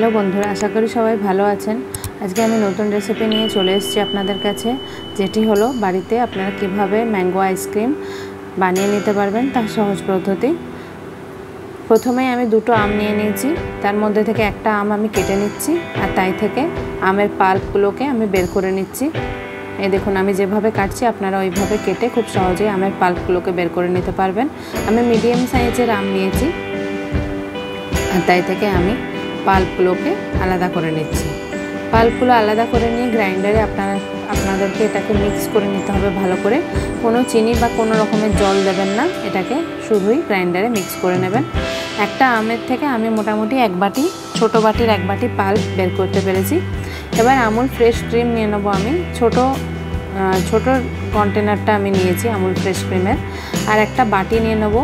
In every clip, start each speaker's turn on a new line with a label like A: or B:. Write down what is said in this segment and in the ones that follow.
A: Hello বন্ধুরা, আশা করি সবাই ভালো আছেন। আজকে আমি নতুন রেসিপি নিয়ে চলে এসেছি আপনাদের কাছে, যেটি হলো বাড়িতে আপনারা কীভাবে ম্যাঙ্গো আইসক্রিম বানিয়ে নিতে পারবেন তার সহজ পদ্ধতি। প্রথমেই আমি দুটো আম নিয়ে নিয়েছি, তার মধ্যে থেকে একটা আম আমি কেটে নিচ্ছি, আর তাই থেকে আমের পাল্পগুলোকে আমি বের করে নিচ্ছি। এই দেখুন, আমি যেভাবে কাটছি, আপনারা ওইভাবে কেটে খুব সহজেই আমের পাল্পগুলোকে বের করে নিতে পারবেন। আমি মিডিয়াম সাইজের আম নিয়েছি, আর তাই থেকে আমি পাল্পগুলোকে আলাদা করে নিচ্ছি। পাল্পগুলো আলাদা করে নিয়ে গ্রাইন্ডারে আপনারা, আপনাদেরকে এটাকে মিক্স করে নিতে হবে ভালো করে। কোনো চিনি বা কোনো রকমের জল দেবেন না, এটাকে শুধুই গ্রাইন্ডারে মিক্স করে নেবেন। একটা আমের থেকে আমি মোটামুটি এক বাটি, ছোট বাটির এক বাটি পাল্প বের করতে পেরেছি। এবার আমুল ফ্রেশ ক্রিম নিয়ে নেব আমি। ছোট ছোট কন্টেনারটা আমি নিয়েছি আমুল ফ্রেশ ক্রিমের। আর একটা বাটি নিয়ে নেব।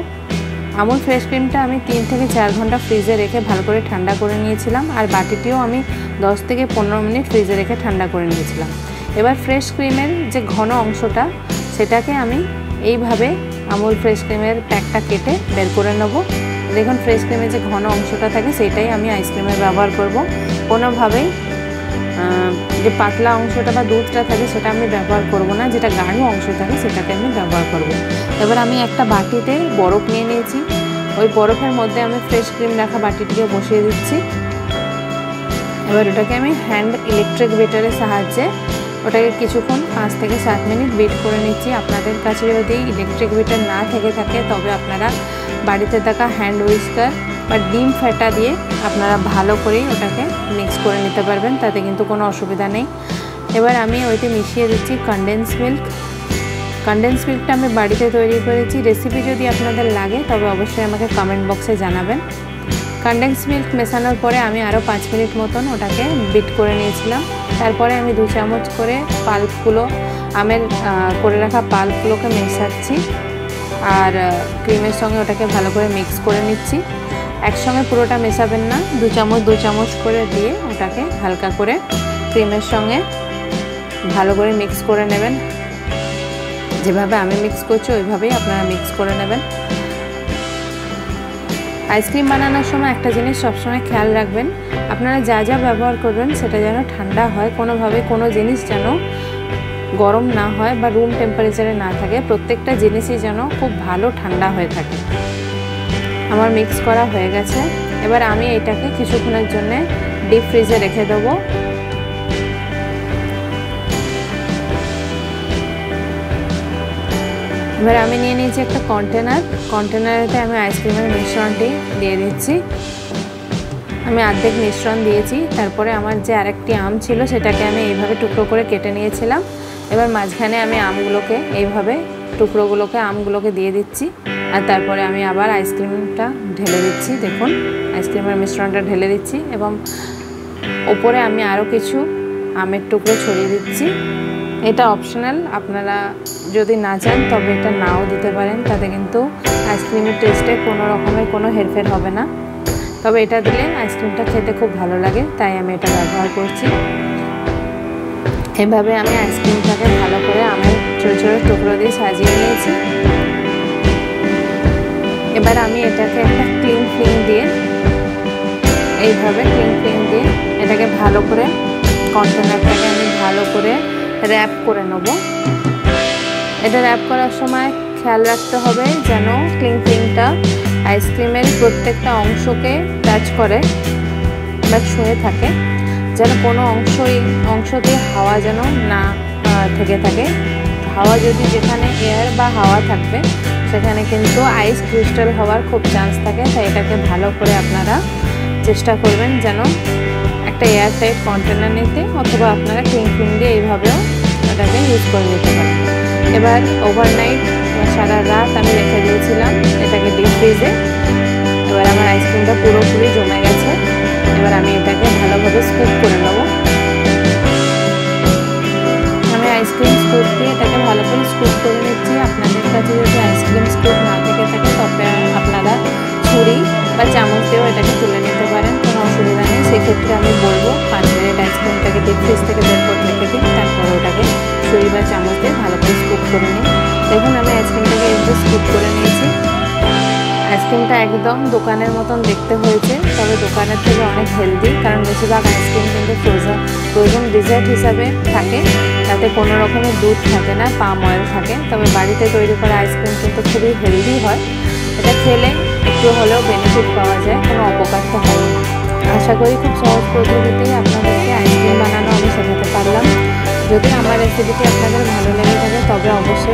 A: আমুল ফ্রেশ ক্রিমটা আমি তিন থেকে চার ঘণ্টা ফ্রিজে রেখে ভালো করে ঠান্ডা করে নিয়েছিলাম, আর বাটিটিও আমি দশ থেকে পনেরো মিনিট ফ্রিজে রেখে ঠান্ডা করে নিয়েছিলাম। এবার ফ্রেশ ক্রিমের যে ঘন অংশটা, সেটাকে আমি এইভাবে আমুল ফ্রেশ ক্রিমের প্যাকটা কেটে বের করে নেব। দেখুন, ফ্রেশ ক্রিমের যে ঘন অংশটা থাকে, সেটাই আমি আইসক্রিমে ব্যবহার করব। কোনোভাবেই যে পাতলা অংশটা বা দুধটা থাকে সেটা আমি ব্যবহার করব না, যেটা গাঢ় অংশ থাকে সেটাকে আমি ব্যবহার করব। এবার আমি একটা বাটিতে বরফ নিয়ে নিয়েছি। ওই বরফের মধ্যে আমি ফ্রেশ ক্রিম রাখা বাটিটিকে বসিয়ে দিচ্ছি। এবার ওটাকে আমি হ্যান্ড ইলেকট্রিক বেটারের সাহায্যে ওটাকে কিছুক্ষণ পাঁচ থেকে সাত মিনিট বিট করে নিচ্ছি। আপনাদের কাছে যদি ইলেকট্রিক বিটার না থেকে থাকে, তবে আপনারা বাড়িতে থাকা হ্যান্ড উইস্কার বা ডিম ফেটা দিয়ে আপনারা ভালো করেই ওটাকে মিক্স করে নিতে পারবেন, তাতে কিন্তু কোনো অসুবিধা নেই। এবার আমি ওইতে মিশিয়ে দিচ্ছি কনডেন্স মিল্ক কনডেন্স মিল্কটা আমি বাড়িতে তৈরি করেছি। রেসিপি যদি আপনাদের লাগে, তবে অবশ্যই আমাকে কমেন্ট বক্সে জানাবেন। কনডেন্স মিল্ক মেশানোর পরে আমি আরও পাঁচ মিনিট মতন ওটাকে বিট করে নিয়েছিলাম। তারপরে আমি দু চামচ করে পাল্পগুলো আমের করে রাখা পাল্পগুলোকে মেশাচ্ছি। আর ক্রিমের সঙ্গে ওটাকে ভালো করে মিক্স করে নিচ্ছি। একসঙ্গে পুরোটা মেশাবেন না। দু চামচ দু চামচ করে দিয়ে ওটাকে হালকা করে ক্রিমের সঙ্গে ভালো করে মিক্স করে নেবেন। যেভাবে আমি মিক্স করছি, ওইভাবেই আপনারা মিক্স করে নেবেন। আইসক্রিম বানানোর সময় একটা জিনিস সবসময় খেয়াল রাখবেন, আপনারা যা যা ব্যবহার করবেন সেটা যেন ঠান্ডা হয়। কোনোভাবে কোনো জিনিস যেন গরম না হয় বা রুম টেম্পারেচারে না থাকে, প্রত্যেকটা জিনিসই যেন খুব ভালো ঠান্ডা হয়ে থাকে। আমার মিক্স করা হয়ে গেছে। এবার আমি এটাকে কিছুক্ষণের জন্য ডিপ ফ্রিজে রেখে দেবো। এবার আমি নিয়ে নিয়েছি একটা কন্টেনার কন্টেনারেতে আমি আইসক্রিমের মিশ্রণটি দিয়ে দিচ্ছি। আমি অর্ধেক মিশ্রণ দিয়েছি। তারপরে আমার যে আরেকটি আম ছিল, সেটাকে আমি এইভাবে টুকরো করে কেটে নিয়েছিলাম। এবার মাঝখানে আমি আমগুলোকে এইভাবে টুকরোগুলোকে আমগুলোকে দিয়ে দিচ্ছি। আর তারপরে আমি আবার আইসক্রিমটা ঢেলে দিচ্ছি, দেখুন। আইসক্রিমের মিশ্রণটা ঢেলে দিচ্ছি এবং ওপরে আমি আরও কিছু আমের টুকরো ছড়িয়ে দিচ্ছি। এটা অপশনাল, আপনারা যদি না চান তবে এটা নাও দিতে পারেন, তাতে কিন্তু আইসক্রিমের টেস্টে কোনো রকমের কোনো হেরফের হবে না। তবে এটা দিলে আইসক্রিমটা খেতে খুব ভালো লাগে, তাই আমি এটা ব্যবহার করছি। এভাবে আমি আইসক্রিমটাকে ভালো করে আমের ছোটো ছোটো টুকরো দিয়ে সাজিয়ে নিয়েছি। এবার আমি এটাকে একটা ক্লিন ফ্লিং দিয়ে, এইভাবে ক্লিন ফ্লিং দিয়ে এটাকে ভালো করে কন্টেনারটাকে আমি ভালো করে র্যাপ করে নেব। এটা র্যাপ করার সময় খেয়াল রাখতে হবে যেন ক্লিং ফ্লিংটা আইসক্রিমের প্রত্যেকটা অংশকে টাচ করে বা ছুঁয়ে থাকে, যেন কোনো অংশই, অংশ দিয়ে হাওয়া যেন না থেকে থাকে। হাওয়া যদি যেখানে এয়ার বা হাওয়া থাকবে সেখানে কিন্তু আইস ক্রিস্টাল হওয়ার খুব চান্স থাকে, তাই এটাকে ভালো করে আপনারা চেষ্টা করবেন যেন একটা এয়ার টাইট কন্টেনার নিতে অথবা আপনারা ক্লিং ফিং দিয়ে এইভাবেও এটাকে ইউজ করে নিতে পারেন। এবার ওভারনাইট সারা রাত আমি রেখে দিয়েছিলাম এটাকে ডিপ ফ্রিজে এবার আমার আইসক্রিমটা পুরোপুরি জমে গেছে। এবার আমি এটাকে ভালোভাবে স্কুপ বা চামচ দিয়েও এটাকে তুলে নিতে পারেন, কোনো অসুবিধা নেই। সেক্ষেত্রে আমি বলব, পাঁচ মিনিট আইসক্রিমটাকে ডিপ ফ্রিজ থেকে বের করে রেখে দিন তারপরে ওটাকে ছুরি বা চামচ দিয়ে ভালো করে স্কুপ করে নিই দেখুন, আমি আইসক্রিমটাকে একটু স্কুপ করে নিয়েছি। আইসক্রিমটা একদম দোকানের মতন দেখতে হয়েছে, তবে দোকানের থেকে অনেক হেলদি কারণ বেশিরভাগ আইসক্রিম কিন্তু ফ্রোজেন ফ্রোজেন ডিজার্ট হিসাবে থাকে। তাতে কোনো রকমের দুধ থাকে না পাম অয়েল থাকে। তবে বাড়িতে তৈরি করা আইসক্রিম কিন্তু খুবই হেলদি হয়। এটা খেলে একটু হলেও বেনিফিট পাওয়া যায়, কোনো অপকার তো হয় আশা করি খুব সহজ পদ্ধতিতেই আপনাদেরকে আইসক্রিম বানানো আমি শেখাতে পারলাম। যদি আমার রেসিপিটি আপনাদের ভালো লেগে থাকে, তবে অবশ্যই